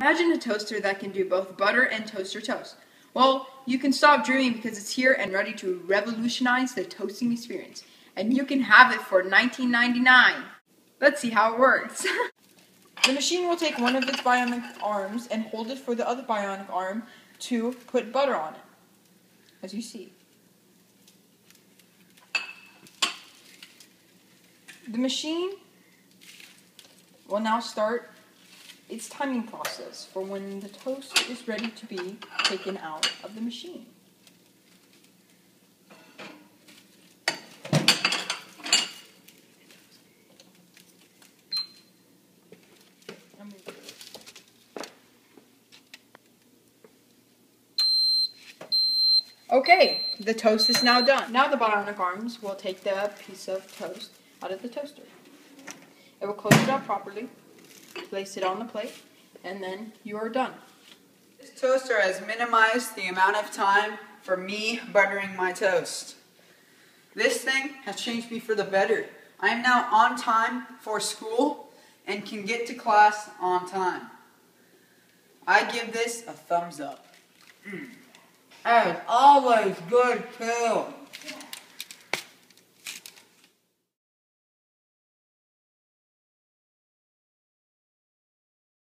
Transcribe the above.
Imagine a toaster that can do both butter and toaster toast. Well, you can stop dreaming because it's here and ready to revolutionize the toasting experience. And you can have it for $19.99. Let's see how it works. the machine will take one of its bionic arms and hold it for the other bionic arm to put butter on it, as you see. The machine will now start its timing process for when the toast is ready to be taken out of the machine. Okay, the toast is now done. Now the bionic arms will take the piece of toast out of the toaster. It will close it up properly, place it on the plate, and then you are done. This toaster has minimized the amount of time for me buttering my toast. This thing has changed me for the better. I am now on time for school and can get to class on time. I give this a thumbs up. Mm. As always, good too.